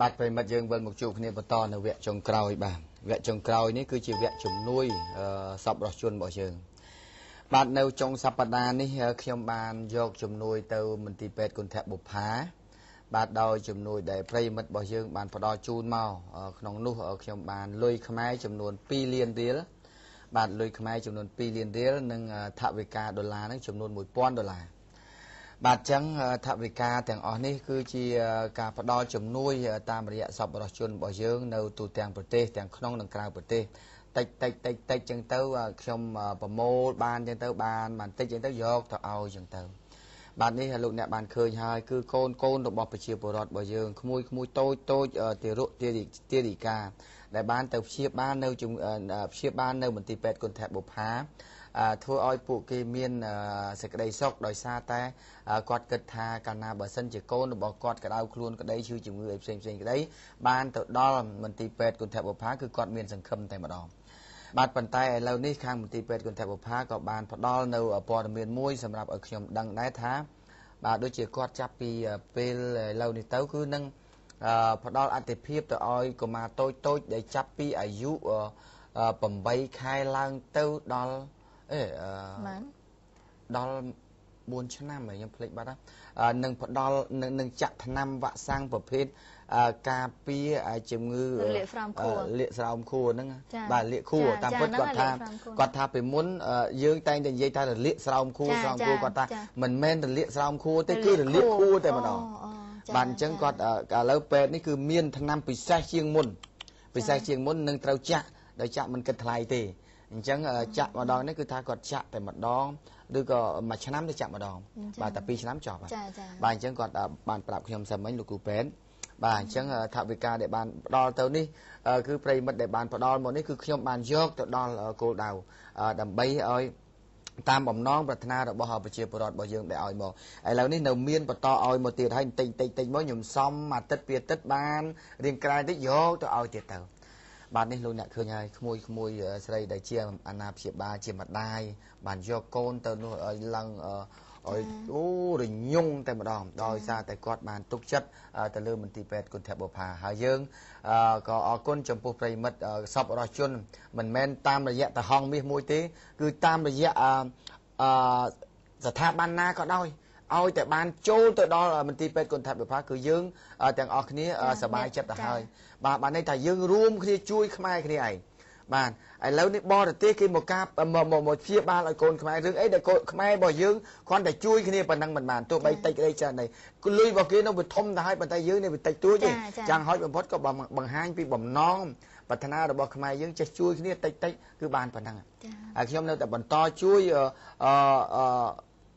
បាទប្រិមិត្តយើងវិលមកជួបគ្នាបន្តនៅវគ្គចុងក្រោយបាទវគ្គចុងក្រោយនេះគឺជាវគ្គជំនួយអឺសពរបស់ជនរបស់យើងបាទនៅចុងសប្តាហ៍នេះខ្ញុំបានយកជំនួយទៅមន្ទីរពេទ្យគុណធបុប្ផាបាទដោយជំនួយដែលប្រិមិត្តរបស់យើងបានផ្ដល់ជូនមកក្នុងនោះខ្ញុំបានលុយខ្មែរចំនួន2លានរៀលបាទលុយខ្មែរចំនួន2លានរៀលនិងថវិកាដុល្លារហ្នឹងចំនួន1000ដុល្លារ បាទចឹងថវិកាទាំងអស់នេះគឺជាការផ្ដល់ជំនួយ តាមរយៈសប្បុរសជនរបស់យើងនៅទូទាំងប្រទេសទាំងក្នុងនិងក្រៅប្រទេសតិចតិចតិចតិចចឹងទៅខ្ញុំប្រមូលបានចឹងទៅបានបានតិចចឹងទៅយកទៅឲ្យចឹងទៅបាទនេះលោកអ្នកបានឃើញហើយគឺកូនកូនរបស់ប្រជាពលរដ្ឋរបស់យើងក្មួយក្មួយតូចតូចទារុទារិកាដែលបានទៅព្យាបាលនៅព្យាបាលនៅមន្ទីរពេទ្យគុណធបុប្ផា ធ្វើឲ្យពួកគេមានសេចក្តីសុខដោយសារតែគាត់គិតថាកាលណាបើសិនជាកូនរបស់គាត់ក្តៅខ្លួនក្តីឈឺជំងឺអីផ្សេងផ្សេងក្តីបានទៅដល់មន្ទីរពេទ្យគុណធបុប្ផាគឺគាត់មានសង្ឃឹមតែម្ដងបាទប៉ុន្តែឥឡូវនេះខាងមន្ទីរពេទ្យគុណធបុប្ផាក៏បានផ្ដល់នៅព័ត៌មានមួយសម្រាប់ឲ្យខ្ញុំដឹងដែរថាបាទដូចជាគាត់ចាប់ពីពេលឥឡូវនេះទៅគឺនឹងផ្ដល់អតិភិបទៅឲ្យកុមារតូចតូចដែលចាប់ពីអាយុ8ខែឡើងទៅដល់ អេបានដល់4ឆ្នាំហើយខ្ញុំភ្លេចបាត់ហើយនឹងផ្ដល់នឹងចាក់ថ្នាំវ៉ាក់សាំងប្រភេទការពារជំងឺលាកស្រោមខួរលាកស្រោមខួរហ្នឹងបាទលាកខួរតាមពិតគាត់ថាគាត់ថាពីមុនយើងតែងតែនិយាយថារលាកស្រោមខួរស្រោមខួរគាត់ថាមិនមែនរលាកស្រោមខួរទេគឺរលាកខួរតែម្ដងបាទអញ្ចឹងគាត់ឥឡូវពេទ្យនេះគឺមានថ្នាំពិសេសជាងមុនពិសេសជាងមុននឹងត្រូវចាក់ដោយចាក់មិនគិតថ្លៃទេ អញ្ចឹងចាក់ម្ដងនេះគឺថាគាត់ចាក់តែម្ដងឬក៏មួយឆ្នាំទៅចាក់ម្ដងបាទតែ2ឆ្នាំចប់ហើយបាទអញ្ចឹងគាត់បានប្រាប់ខ្ញុំសិនមិញលោកគ្រូពេទ្យបាទអញ្ចឹងថវិកាដែលបានផ្ដល់ទៅនេះគឺប្រិមិត្តដែលបានផ្ដល់មកនេះគឺខ្ញុំបានយកទៅដល់គោលដៅដើម្បីឲ្យតាមបំណងប្រាថ្នារបស់ប្រជាពលរដ្ឋរបស់យើងដែលឲ្យមកឥឡូវនេះនៅមានបន្តឲ្យមកទៀតហើយបន្តិចបន្តិចបន្តិចមកខ្ញុំសំអាទិត្យពីអាទិត្យបានរៀងក្រែងតិចយកទៅឲ្យទៀតទៅ បាទនេះលោកអ្នកឃើញហើយក្មួយក្មួយស្រីដែលជាអាណាព្យាបាលជាម្ដាយបានយកកូនទៅនោះឲ្យឡើងឲ្យអូរញងតែម្ដងដោយសារតែគាត់បានទុកចិត្តទៅលើមន្ទីរពេទ្យគុណធបុប្ផាហើយយើងក៏អរគុណចំពោះប្រិមិត្តសពរស់ជនមិនមែនតាមរយៈតហងមាសមួយទេ គឺតាមរយៈអស្ថាប័នណាក៏ដោយ ឲ្យតែបានចូលទៅដល់មន្ទីរពេទ្យគុណថវិភាគឺយើងទាំងអស់គ្នាសប្បាយចិត្តទៅហើយបាទបានន័យថាយើងរួមគ្នាជួយខ្មែរគ្នាឯងបាទឥឡូវនេះបរទេសគេមកការមកមកព្យាបាលឲ្យកូនខ្មែររឿងអីដែលកូនខ្មែររបស់យើងគ្រាន់តែជួយគ្នាប៉ុណ្ណឹងមិនបានទោះបីតិចក្តីច្រើនដែរគឺលុយរបស់គេនោះវាធំទៅហើយប៉ុន្តែយើងនេះវាតិចតួចទេយ៉ាងហោចបំផុតក៏បង្ហាញពីបំណងប្រាថ្នារបស់ខ្មែរយើងចេះជួយគ្នាតិចតិចគឺបានប៉ុណ្ណឹងហើយខ្ញុំនៅតែបន្តជួយអឺ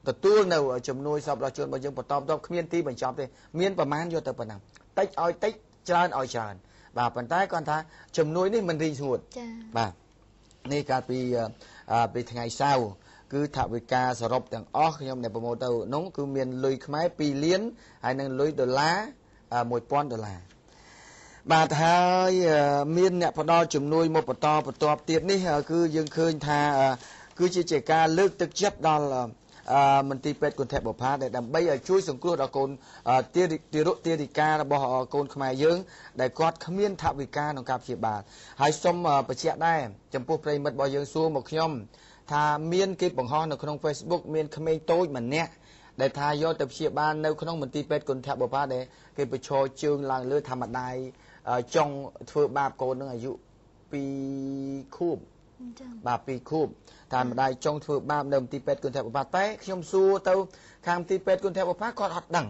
ទទួលនៅជំនួយសពរបស់ជនរបស់យើងបន្តបន្តគ្មានទីបញ្ចប់ទេមានប្រមាណយកទៅប៉ុណ្ណឹងតិចឲ្យតិចច្រើនឲ្យច្រើនបាទប៉ុន្តែគាត់ថាជំនួយនេះមិនរីងស្ងួតចា៎បាទនេះកាលពីពីថ្ងៃសៅរ៍គឺថវិកាសរុបទាំងអស់ខ្ញុំដែលប្រមូលទៅនោះគឺមានលុយខ្មែរ2លានហើយនឹងលុយដុល្លារ1000ដុល្លារបាទហើយមានអ្នកផ្ដល់ជំនួយមកបន្តបន្ទាប់ទៀតនេះគឺយើងឃើញថា គឺជាជាការលើកទឹកចិត្តដល់ មន្ទីរពេទ្យគុណធបុប្ផាដែលដើម្បីឲ្យជួយសង្គ្រោះដល់កូនទារុទារិការបស់កូនខ្មែរយើងដែលគាត់គ្មានថវិកាក្នុងការព្យាបាលហើយសូមបញ្ជាក់ដែរចំពោះប្រិមិត្តរបស់យើងសួរមកខ្ញុំថាមានគេបង្ហោះនៅក្នុង Facebook មានក្មេងតូចម្នាក់ដែលថាយកទៅព្យាបាលនៅក្នុងមន្ទីរពេទ្យគុណធបុប្ផាដែលគេបញ្ឈរជើងឡើងលើធម្មតាចង់ធ្វើបាបកូននឹងអាយុ2ខួប បាទពីខូបតាមម្ដាយចង់ធ្វើបាបនៅមន្ទីរពេទ្យគុណធបុប្ផាតែខ្ញុំសួរទៅខាងមន្ទីរពេទ្យគុណធបុប្ផាគាត់អត់ដឹង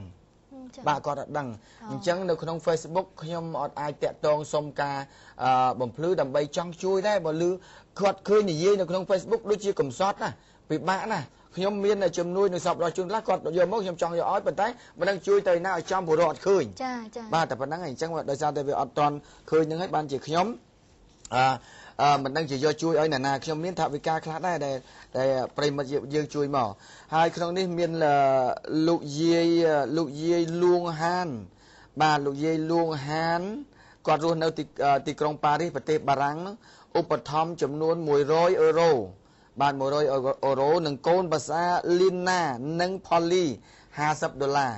បាទគាត់អត់ដឹងអញ្ចឹងនៅក្នុង Facebook ខ្ញុំអត់អាចតាក់ទងសុំការបំភ្លឺដើម្បីចង់ជួយដែរបើលឺគាត់ឃើញនិយាយនៅក្នុង Facebook ដូចជាកំសត់ណាពិបាកណាខ្ញុំមានជំនួយនៅសពរបស់ជនខ្លះគាត់យកមកខ្ញុំចង់យកឲ្យប៉ុន្តែមិនដឹងជួយទៅណាឲ្យចំព្រោះអត់ឃើញចាចាបាទតែប៉ុណ្្នឹងអញ្ចឹងដោយសារតែវាអត់តន់ឃើញនឹងហើយបានជាខ្ញុំអឺ មិនដឹងជាយកជួយឲ្យណានាខ្ញុំមានថវិកាខ្លះដែរដែលដែលប្រិមិត្តយើងជួយមកហើយក្នុងនេះមានលោកយាយលោកយាយលួងហាន បាទលោកយាយលួងហានគាត់រស់នៅទីទីក្រុងប៉ារីសប្រទេសបារាំងឧបត្ថម្ភចំនួន100អឺរ៉ូបាទ100អឺរ៉ូនិងកូនភាសាលីនណានិងផូលី50ដុល្លារ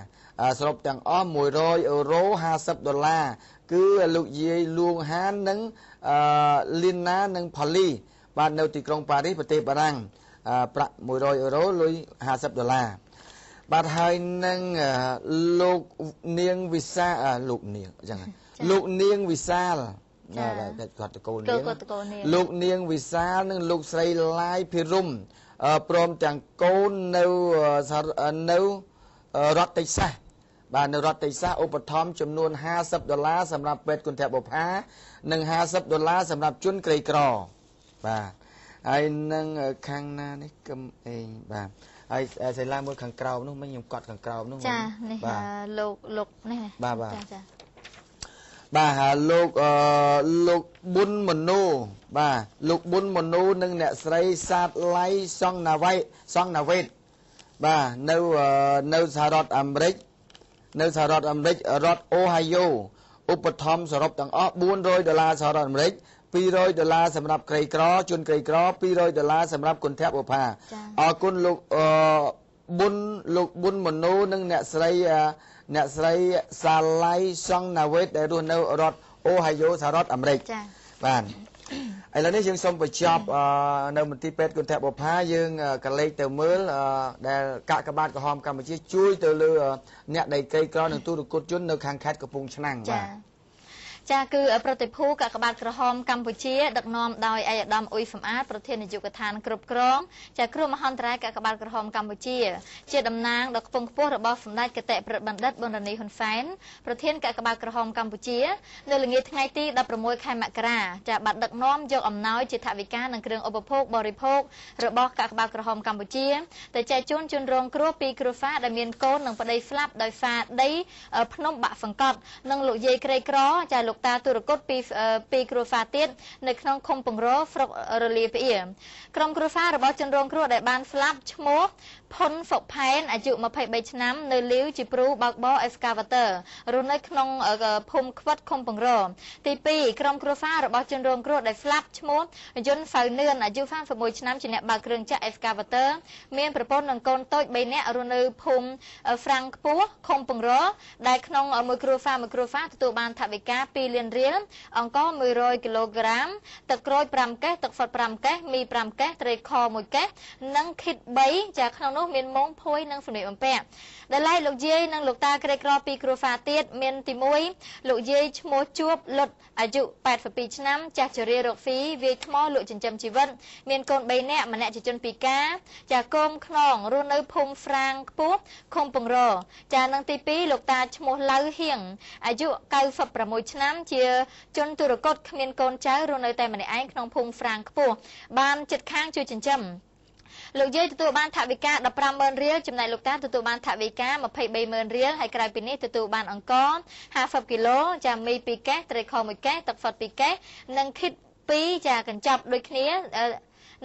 សរុបទាំងអស់100អឺរ៉ូ50ដុល្លារគឺលោកយាយលួងហាននិងអឺលីណានិងផូលីបាទនៅទីក្រុងប៉ារីសប្រទេសបារាំងប្រាក់100អឺរ៉ូលុយ50ដុល្លារបាទហើយនឹងលោកនាងវិសាលោកនាងអញ្ចឹងលោកនាងវិសាលចាគាត់តកូលនាងលោកនាងវិសាលនិងលោកស្រីឡាយភិរមព្រមទាំងកូននៅនៅរដ្ឋតិចសាស បាទនៅរដ្ឋតិចសាសឧបត្ថម្ភចំនួន50ដុល្លារសម្រាប់ពេទ្យគុណធបុផានិង50ដុល្លារសម្រាប់ជនក្រីក្របាទហើយនឹងខាងណានេះកឹមអេងបាទហើយស្រីឡាមួយខាងក្រោមនោះមិញខ្ញុំកត់ខាងក្រោមនោះចានេះលោកលោកនេះបាទបាទចាចាបាទហើយលោកអឺលោកប៊ុនមនោបាទលោកប៊ុនមនោនិងអ្នកស្រីសាទឡៃសងណាវ៉ៃសងណាវ៉េតបាទនៅនៅសហរដ្ឋអាមេរិក នៅសហរដ្ឋអាមេរិករដ្ឋអូហាយ៉ូឧបត្ថម្ភសរុបទាំងអស់400ដុល្លារសហរដ្ឋអាមេរិក200ដុល្លារសម្រាប់ក្រីក្រជនក្រីក្រ200ដុល្លារសម្រាប់គុណធបុផាអរគុណលោកអឺប៊ុនលោកប៊ុនមនោនិងអ្នកស្រីអ្នកស្រីសាឡៃសង់ណាវេតដែលរស់នៅរដ្ឋអូហាយ៉ូសហរដ្ឋអាមេរិកចា៎បាទ ឥឡូវនេះយើងសូមបញ្ចប់នៅមន្ទីរពេទ្យគុណធបុផាយើងក៏លេខទៅមើលដែលកាកបាទក្រហមកម្ពុជាជួយទៅលើអ្នកដែលក្រីក្រនិងទូរគតជននៅខាងខេត្តកំពង់ឆ្នាំងបាទ ចាគឺប្រតិភូកាកបាទក្រហមកម្ពុជាដឹកនាំដោយឯកឧត្តមអ៊ុយសំអាតប្រធាននាយកដ្ឋានគ្រប់គ្រងចាគ្រោះមហន្តរាយកាកបាទក្រហមកម្ពុជាជាតំណាងដ៏ខ្ពង់ខ្ពស់របស់សម្ដេចគតិប្រិទ្ធបណ្ឌិតប៊ុនរនីហ៊ុនសែនប្រធានកាកបាទក្រហមកម្ពុជានៅល្ងាចថ្ងៃទី16ខែមករាចាបានដឹកនាំយកអំណោយជាថវិកានិងគ្រឿងឧបភោគបរិភោគរបស់កាកបាទក្រហមកម្ពុជាទៅចែកជូនជនរងគ្រោះពីគ្រួសារដែលមានកូននិងប្តីស្លាប់ដោយសារដីភ្នំបាក់សង្កត់និងលោកយាយក្រីក្រចាលោកតាទុរគតពីពីគ្រួសារទៀតនៅក្នុងឃុំពង្រស្រុករលាផ្អៀក្រុមគ្រួសាររបស់ជនរងគ្រោះដែលបានស្លាប់ឈ្មោះផុនសុផែនអាយុ23ឆ្នាំ នៅលាវជាព្រូបើកបរ excavator រស់នៅក្នុងភូមិខ្វិតឃុំពង្រទី2ក្រុមគ្រួសាររបស់ជនរងគ្រោះដែលស្លាប់ឈ្មោះយុនហ្វៅនឿនអាយុ31ឆ្នាំជាអ្នកបើកគ្រឿងចក្រ excavator មានប្រពន្ធនិងកូនតូច3នាក់រស់នៅភូមិហ្វ្រាំងខ្ពស់ឃុំពង្រដែលក្នុងមួយគ្រួសារមួយគ្រួសារទទួលបានថវិកា2លានរៀលអង្គ100គីឡូក្រាមទឹកក្រូច5កេសទឹកសុទ្ធ5កេសមី5កេសត្រីខ1កេសនិងខិត3ចាក្នុងនោះមានមុងភួយនិងសម្លៀកបំពាក់ដែលឡែកលោកយាយនិងលោកតាក្រីក្រពីគ្រួសារទៀតមានទី1លោកយាយឈ្មោះជួបលុតអាយុ82ឆ្នាំចាស់ជរារោគស៊ីវាយថ្មលក់ចិញ្ចឹមជីវិតមានកូន3នាក់ម្នាក់ជាជនពិការចាស់កូមខ្នងរស់នៅភូមិហ្វ្រាងខ្ពស់ឃុំពងរចានឹងទី2លោកតាឈ្មោះឡៅហៀងអាយុ96ឆ្នាំជាជនទុរគតគ្មានកូនចៅរស់នៅតែម្នាក់ឯងក្នុងភូមិហ្វ្រាងខ្ពស់បានចិត្តខាងជួយចិញ្ចឹមលោកយាយទទួលបានថវិកា150,000រៀលចំណែកលោកតាទទួលបានថវិកា230,000រៀលហើយក្រៅពីនេះទទួលបានអង្ករ50គីឡូចាមី2កេសត្រីខ1កេសទឹកសុទ្ធ2កេសនិងខិត2ចាកញ្ចប់ដូចគ្នា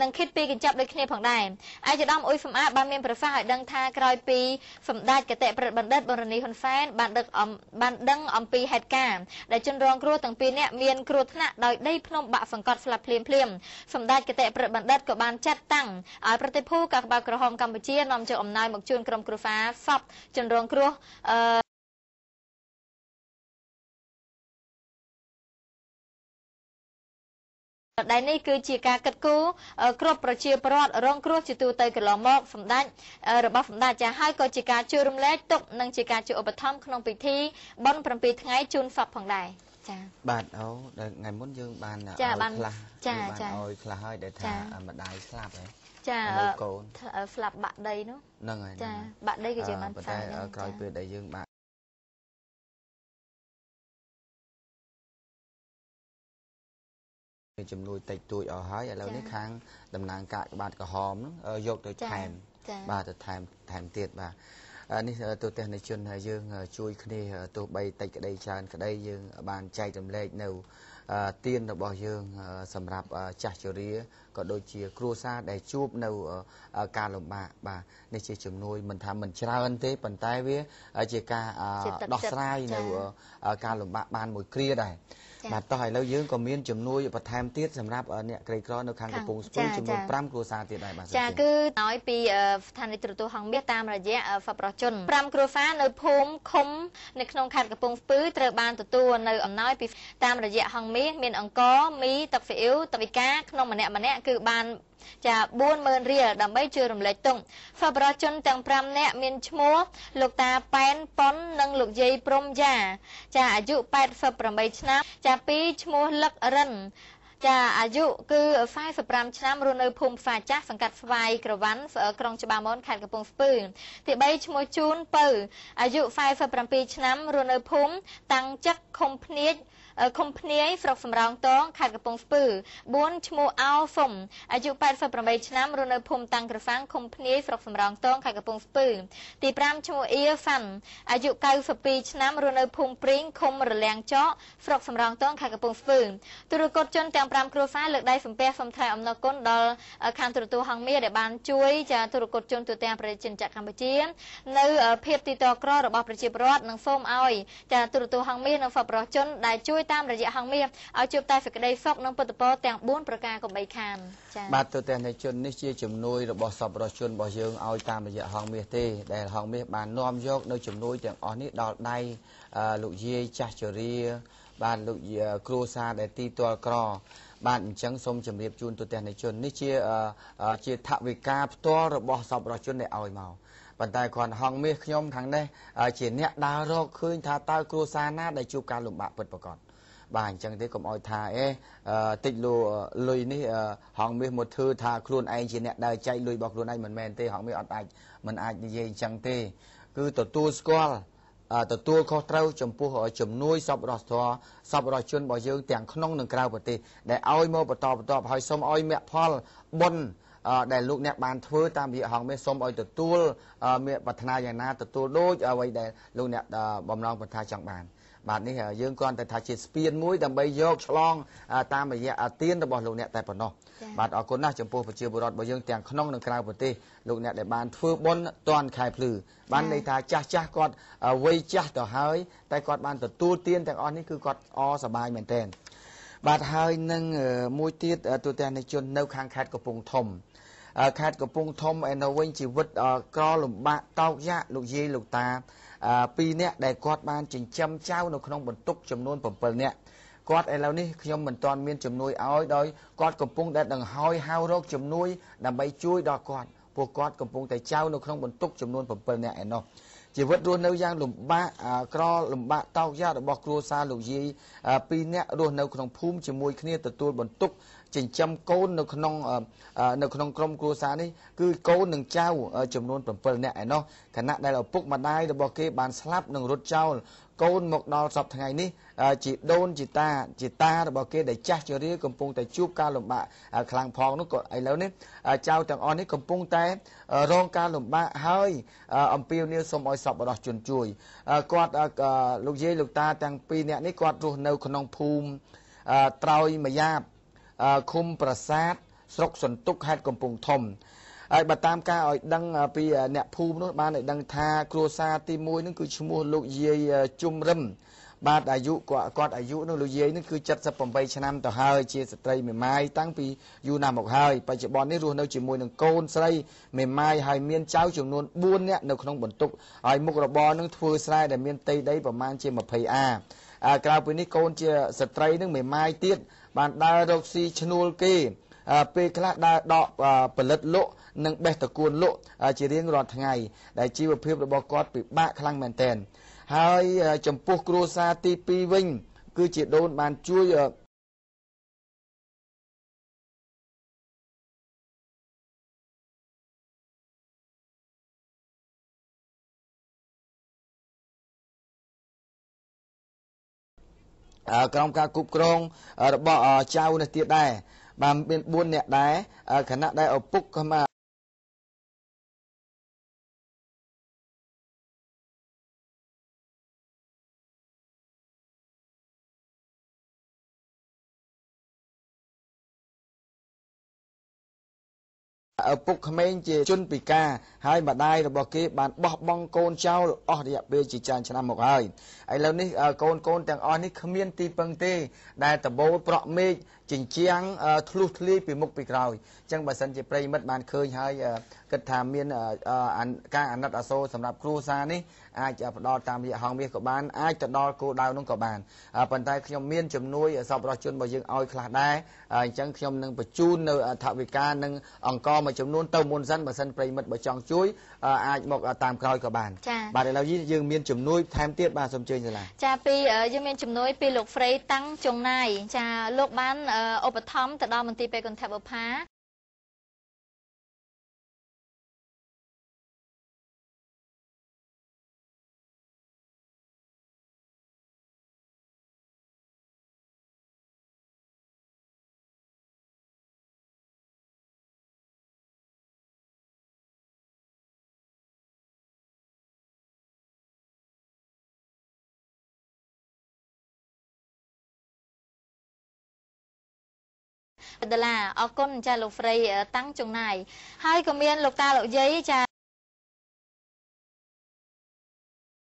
និងគិតពីកញ្ចប់ដូចគ្នាផងដែរឯកឧត្តមអ៊ុយសំអាតបានមានប្រសាសន៍ឲ្យដឹងថាក្រោយពីសម្ដេចកតេប្រិទ្ធបណ្ឌិតបរនីហ៊ុនសែនបានដឹកអំបានដឹងអំពីហេតុការណ៍ដែលជនរងគ្រោះទាំងពីរនាក់មានគ្រោះថ្នាក់ដោយដីភ្នំបាក់សង្កត់ស្លាប់ភ្លាមភ្លាមសម្ដេចកតេប្រិទ្ធបណ្ឌិតក៏បានចាត់តាំងឲ្យប្រតិភូកាកបាទក្រហមកម្ពុជានាំចូលអំណោយមកជូនក្រុមគ្រួសារសពជនរងគ្រោះអឺ ដែលនេះគឺជាការកិត្តគូគ្រប់ប្រជាពលរដ្ឋរងគ្រោះជាទូទៅកន្លងមកសម្ដេចរបស់សម្ដេចចាហើយក៏ជាការជួយរំលែកទុកនិងជាការជួយឧបត្ថម្ភក្នុងពិធីបុណ្យ7ថ្ងៃជូនសពផងដែរចាបាទអូដែលថ្ងៃមុនយើងបានឲ្យខ្លះចាចាឲ្យខ្លះហើយដែលថាម្ដាយស្លាប់ហ៎ចាកូនស្លាប់បាក់ដីនោះហ្នឹងហើយចាបាក់ដីក៏យើងបានផ្សាយតែក្រោយពេលដែលយើងបាក់ ចំនួនតិចតួចអស់ហើយឥឡូវនេះខាងតំណាងកាកបាទក្រហមហ្នឹងយកទៅថែមបាទទៅថែមថែមទៀតបាទនេះទូទេសនិជនយើងជួយគ្នាទោះបីតិចក្តីច្រើនក្តីយើងបានចែករំលែកនៅ ទានរបស់យើងសម្រាប់ចាស់ជរាក៏ដូចជា គ្រួសារដែលជួបនៅការលំបាកបាទនេះជាជំនួយមិនថាមិនច្រើនទេប៉ុន្តែវាជាការដោះស្រាយនៅការលំបាកបានមួយគ្រាដែរបាទតោះឥឡូវយើងក៏មានជំនួយបន្ថែមទៀតសម្រាប់អ្នកក្រីក្រនៅខាងកំពង់ស្ពឺចំនួន5គ្រួសារទៀតដែរបាទចាគឺឲ្យពីស្ថានីយទូរទស្សន៍ហងមាសតាមរយៈហ្វប្រជន5គ្រួសារនៅភូមិឃុំនៅក្នុងខេត្តកំពង់ស្ពឺត្រូវបានទទួលនៅអំណោយពីតាមរយៈហងមាសមានអង្គមីទឹកហ្វ៊ីអ៊ីវទឹកវិកាក្នុងម្នាក់ម្នាក់គឺបានចា40000រៀលដើម្បីជួយរំលែកទុកសប្បុរសជនទាំង5នាក់មានឈ្មោះលោកតាប៉ែនប៉ុននិងលោកយាយព្រំយ៉ាចាអាយុ88ឆ្នាំចាពីរឈ្មោះលឹករិន ចាអាយុគឺ45ឆ្នាំរស់នៅភូមិផ្វាចាស់សង្កាត់ស្វាយក្រវ៉ាន់ក្រុងច្បារមនខេត្តកំពង់ស្ពឺទី3ឈ្មោះជូនពៅអាយុ47ឆ្នាំរស់នៅភូមិតាំងចឹកឃុំភ្នៀកឃុំភ្នាយស្រុកសំរោងតងខេត្តកំពង់ស្ពឺ4ឈ្មោះអោហ្វុំអាយុ88ឆ្នាំរស់នៅភូមិតាំងក្រហ្វាំងឃុំភ្នាយស្រុកសំរោងតងខេត្តកំពង់ស្ពឺទី5ឈ្មោះអៀហ្វាន់អាយុ92ឆ្នាំរស់នៅភូមិព្រីងឃុំរលាំងចកស្រុកសំរោងតងខេត្តកំពង់ស្ពឺទូរគតជនទាំង5គ្រួសារលើកដៃសំពះសូមថ្លែងអំណរគុណដល់ខាងទូរទស្សន៍ហងមាសដែលបានជួយចាទូរគតជនទូទាំងប្រជាជនកម្ពុជា នៅភាពទីតក្ររបស់ប្រជាពលរដ្ឋនិងសូមឲ្យចាទូរទស្សន៍ហងមាសនិងសប្បុរសជនដែលជួយតាមរយៈហងមាសឲ្យជួបតែសេចក្តីសុខនិងពុទ្ធពរទាំង4ប្រការកុំបីខានចា៎បាទទៅទាំងនៃជននេះជាជំនួយរបស់សប្បុរសជនរបស់យើងឲ្យតាមរយៈហងមាសទេដែលហងមាសបាននាំយកនៅជំនួយទាំងអស់នេះដល់ដៃលោកយាយចាស់ជរាបានលោកគ្រួសារដែលទីទាល់ក្រ បាទអញ្ចឹងសូមជម្រាបជូនទូទាំងនៃជននេះជាជាថវិកាផ្ទាល់របស់សប្បុរសជនដែលឲ្យមកប៉ុន្តែគ្រាន់ហងមាសខ្ញុំខាងនេះជាអ្នកដើររកឃើញថាតើគ្រួសារណាដែលជួបការលំបាកពិតប្រាកដបាទអញ្ចឹងទេកុំឲ្យថាអេតិចលុលុយនេះហងមាសមកធ្វើថាខ្លួនឯងជាអ្នកដើរចែកលុយរបស់ខ្លួនឯងមិនមែនទេហងមាសអត់អាចមិនអាចនិយាយអញ្ចឹងទេ គឺទទួលស្គាល់ ទទួលខុសត្រូវចំពោះជំនួយសពរដ្ឋធរសពរដ្ឋជនរបស់យើងទាំងក្នុងនិងក្រៅប្រទេសដែលឲ្យមកបន្តបន្តហើយសូមឲ្យមគ្គផលបុណ្យ ដែលលោកអ្នកបានធ្វើតាមរយៈហងមេសូមឲ្យទទួលមានប្រាថ្នាយ៉ាងណាទទួលដូចអ្វីដែលលោកអ្នកបំណងប្រាថ្នាចង់បានបាទនេះយើងគ្រាន់តែថាជាស្ពានមួយដើម្បីយកឆ្លងតាមរយៈទានរបស់លោកអ្នកតែប៉ុណ្ណោះបាទអរគុណណាស់ចំពោះប្រជាពលរដ្ឋរបស់យើងទាំងក្នុងនិងក្រៅប្រទេសលោកអ្នកដែលបានធ្វើបុណ្យតាន់ខែភ្លឺបានន័យថាចាស់ចាស់គាត់វ័យចាស់ទៅហើយតែគាត់បានទទួលទានទាំងអស់នេះគឺគាត់អសប្បាយមែនទែនបាទហើយនឹងមួយទៀតទូទាំងនៃជននៅខាងខេត្តកំពង់ធំ ខេត្តកំពង់ធំឯនៅវិញជីវិតក្រលំបាកតោកយ៉ាក់លោកយាយលោកតាពីរនាក់ដែលគាត់បានចិញ្ចឹមចៅនៅក្នុងបន្ទុកចំនួន7នាក់គាត់ឥឡូវនេះខ្ញុំមិនទាន់មានជំនួយឲ្យដោយគាត់កំពុងតែដង្ហើយហៅរកជំនួយដើម្បីជួយដល់គាត់ពួកគាត់កំពុងតែចៅនៅក្នុងបន្ទុកចំនួន7នាក់ឯណោះជីវិតរស់នៅយ៉ាងលំបាកក្រលំបាកតោកយ៉ារបស់គ្រួសារលោកយាយពីរនាក់រស់នៅក្នុងភូមិជាមួយគ្នាទទួលបន្ទុក ចិញ្ចឹមកូននៅក្នុងនៅក្នុងក្រុមគ្រួសារនេះគឺកូននិងចៅចំនួន7នាក់ឯណោះខណៈដែលឪពុកម្ដាយរបស់គេបានស្លាប់និងរត់ចោលកូនមកដល់សពថ្ងៃនេះជាដូនជាតាជាតារបស់គេដែលចាស់ជរាកំពុងតែជួបការលំបាកខ្លាំងផងនោះក៏ឥឡូវនេះចៅទាំងអស់នេះកំពុងតែរងការលំបាកហើយអំពាវនាវសូមឲ្យសពរបស់ជនជួយគាត់លោកយាយលោកតាទាំងពីរនាក់នេះគាត់រស់នៅក្នុងភូមិត្រោយមយ៉ាប ឃុំប្រាសាទស្រុកសន្ទុកខេត្តកំពង់ធំហើយបើតាមការឲ្យដឹងពីអ្នកភូមិនោះបានឲ្យដឹងថាគ្រួសារទី1នឹងគឺឈ្មោះលោកយាយជុំរឹមបាទអាយុគាត់គាត់អាយុនោះលោកយាយនឹងគឺ78ឆ្នាំទៅហើយជាស្ត្រីមេម៉ាយតាំងពីយូរណាស់មកហើយបច្ចុប្បន្ននេះរស់នៅជាមួយនឹងកូនស្រីមេម៉ាយហើយមានចៅចំនួន4នាក់នៅក្នុងបន្ទុកហើយមុខរបរនឹងធ្វើស្រែដែលមានដីដីប្រមាណជា20អាក្រៅពីនេះកូនជាស្ត្រីនឹងមេម៉ាយទៀត បានដើររកស៊ីឈ្នួលគេ ពេលខ្លះដើរដកផលិតលក់និងបេះតកួនលក់ជារៀងរាល់ថ្ងៃដែលជីវភាពរបស់គាត់ពិបាកខ្លាំងមែនទែនហើយចំពោះគ្រួសារទី2វិញ គឺជាដូនបានជួយ ក្រោមការគ្រប់គ្រងរបស់ចៅនេះទៀតដែរបាទមាន4នាក់ដែរខណៈដែលឪពុក ឪពុកក្មេងជាជនពិការហើយម្ដាយរបស់គេបានបោះបង់កូនចោលអស់រយៈពេលជាច្រើនឆ្នាំមកហើយឥឡូវនេះកូនកូនទាំងអស់នេះគ្មានទីពឹងទេដែលតបូលប្រក់មេឃចិញ្ចាំងធ្លុះធ្លាយពីមុខពីក្រោយអញ្ចឹងបើសិនជាប្រិមិត្តបានឃើញហើយគិតថាមានការអាណិតអាសូរសម្រាប់គ្រួសារនេះអាចផ្ដល់តាមរយៈហងមាសក៏បានអាចទៅដល់គោលដៅនោះក៏បានប៉ុន្តែខ្ញុំមានជំនួយសប្បុរសជនរបស់យើងឲ្យខ្លះដែរអញ្ចឹងខ្ញុំនឹងបញ្ជូននៅថវិកានិងអង្គមួយចំនួនទៅមុនសិនបើសិនប្រិមិត្តបើចង់ជួយអាចមកតាមក្រោយក៏បានបាទឥឡូវយើងមានជំនួយថែមទៀតបាទសូមជើញសាលាចាពីយើងមានជំនួយពីលោកហ្វ្រេតាំងចុងណាយចាលោកបានឧបត្ថម្ភទៅដល់មន្ទីរពេទ្យគន្ធបុប្ផា ដុល្លារអរគុណចាលោកហ្វ្រៃតាំងចំណាយហើយក៏មានលោកតាលោកយាយចា